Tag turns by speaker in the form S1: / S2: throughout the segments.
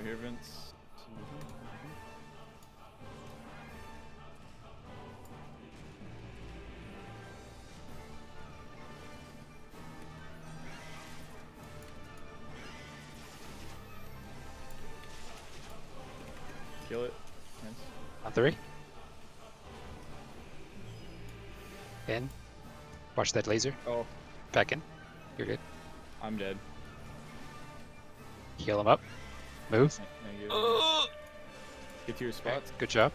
S1: Over here, Vince. Kill it. Nice.
S2: On three. In. Watch that laser.
S1: Oh,
S2: Back in. You're good.
S1: I'm dead.
S2: Heal him up. Move.
S1: Thank thank. Get to your
S2: Okay,
S1: spots.
S2: Good job.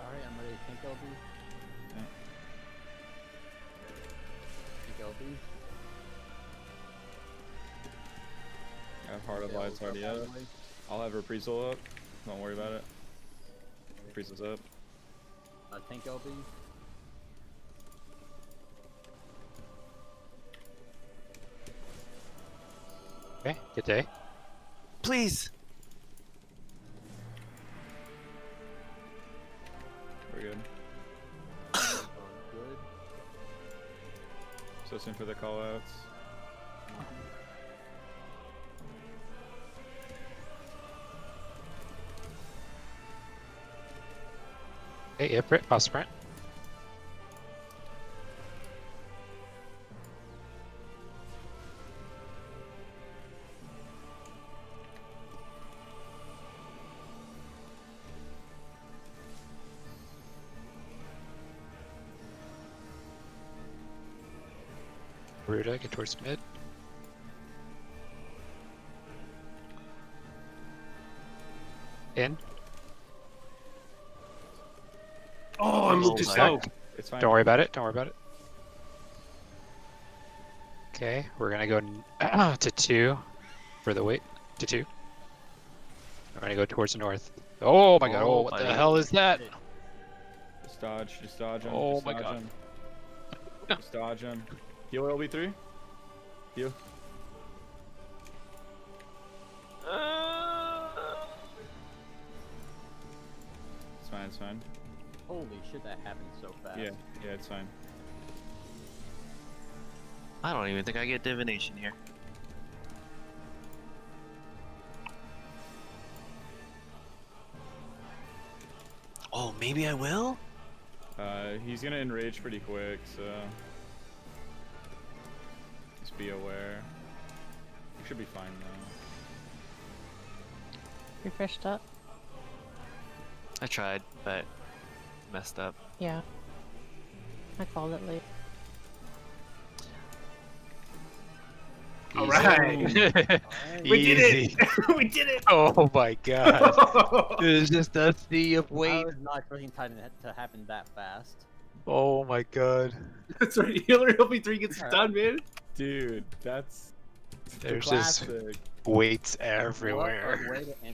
S3: Alright, I'm ready to tank LB.
S1: Yeah.
S3: Tank LB.
S1: I have Heart of
S3: Okay,
S1: Lights
S3: I'll
S1: already
S3: go
S1: up. I'll have Reprisal up. Don't worry about it. Reprisal's up.
S3: Uh, tank LB.
S2: Okay. Good day.
S4: Please.
S1: We're good.
S3: Good.
S1: So soon for the callouts.
S2: Hey, Okay, Ifrit, pop sprint. Ruda, get towards mid. In.
S5: Oh, I moved too
S4: my
S5: slow.
S1: It's fine.
S2: Don't worry about it. Don't worry about it. Okay, we're gonna go n- to two for the wait. To two. We're gonna go towards the north. Oh my god!
S4: Oh
S2: Oh, what
S4: my
S2: the
S4: God.
S2: hell is that?
S1: Just dodge. Just dodge him.
S2: Oh
S1: just
S2: my
S1: dodge
S2: God.
S1: Him. Just dodge him. Heal LB3. Heal. It's fine. It's fine.
S3: Holy shit, that happened so fast.
S1: Yeah. Yeah. It's fine.
S4: I don't even think I get divination here. Oh, maybe I will?
S1: Uh, he's gonna enrage pretty quick, so just be aware. You should be fine though.
S6: Refreshed up.
S4: I tried, but messed up.
S6: Yeah. I called it late.
S5: All right. we did it. we did it.
S2: Oh my god! it was just a sea of
S3: I
S2: weight.
S3: was not expecting time to, to happen that fast.
S2: Oh my god!
S5: That's right. Healer LB3 gets it
S3: Alright.
S5: done, man.
S1: Dude, that's the
S2: There's just
S1: classic.
S2: weights
S3: What a
S2: everywhere.
S3: way to end